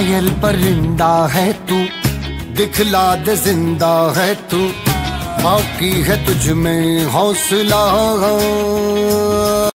घायल परिंदा है तू दिखला दे ज़िंदा है तू। बाकी है तुझ में हौसला